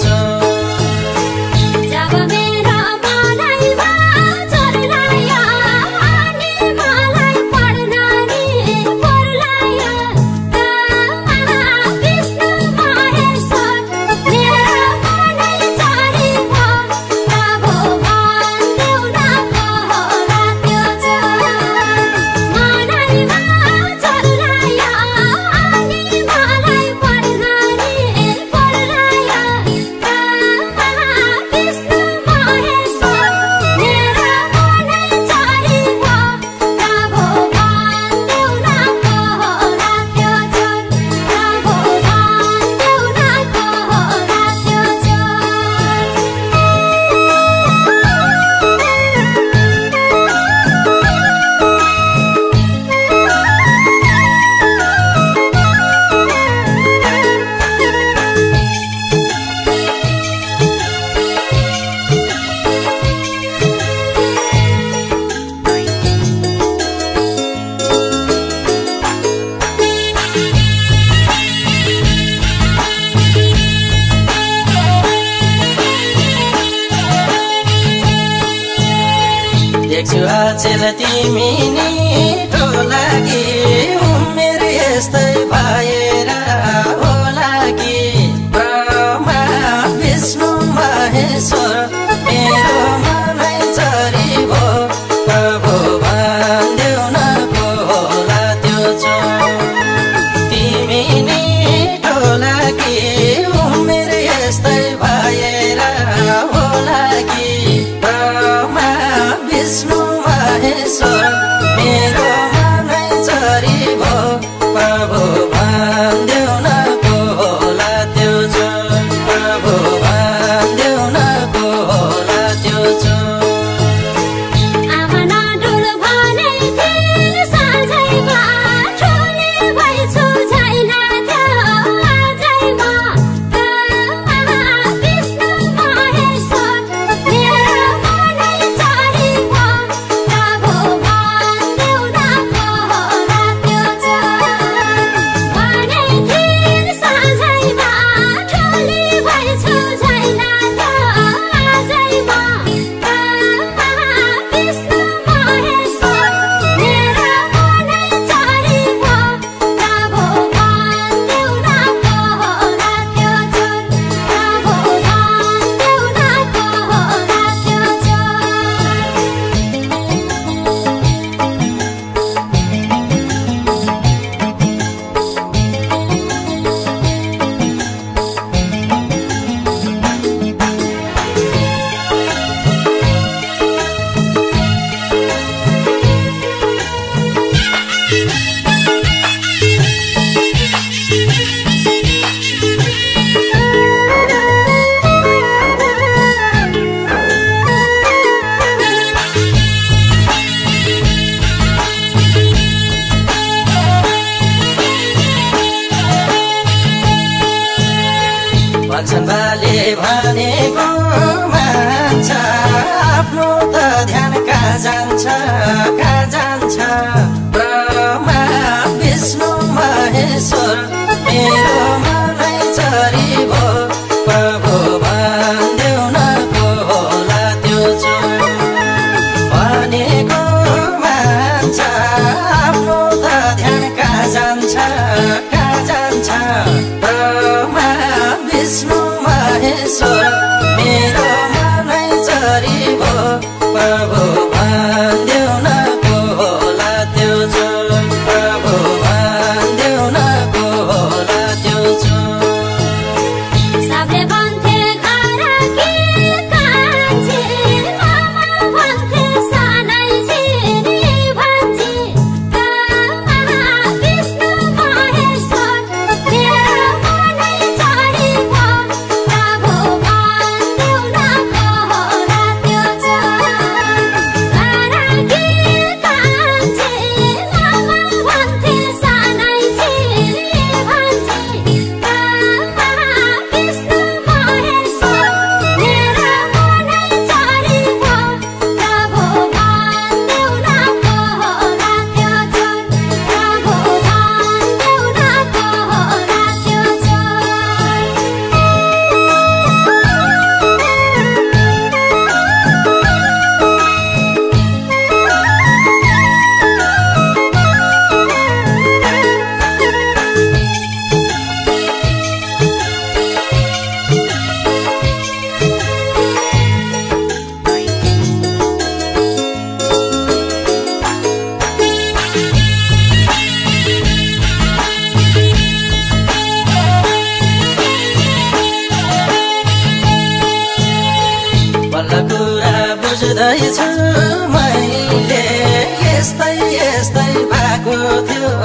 time. बाँचेल तिमी नि ठो लागि उमेर यस्तै भएर सम्भाले भनेको मान्छ आफ्नो त ध्यानका जान्छ।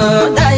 Oh,